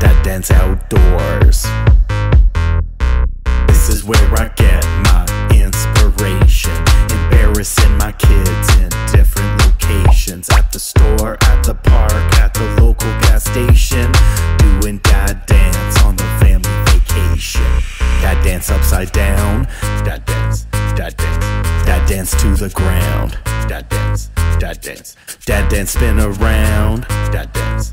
That dance. Outdoors. This is where I get my inspiration. Embarrassing my kids in different locations. At the store, at the park, at the local gas station. Doing dad dance on the family vacation. That dance upside down. That dance, that dance, that dance to the ground. That dance, that dance, that dance spin around. That dance,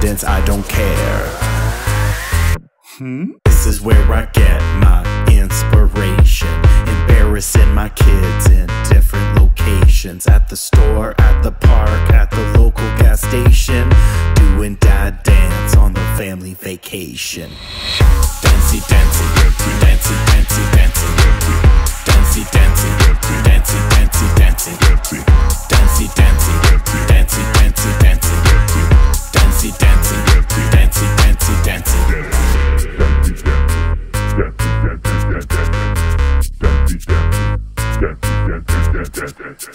Dance. I don't care. Hmm? This is where I get my inspiration. Embarrassing my kids in different locations. At the store, at the park, at the local gas station. Doing dad dance on the family vacation. Dancey, dancey, dancey, dancey, dancey.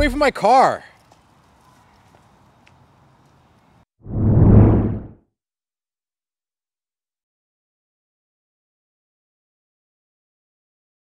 Away from my car.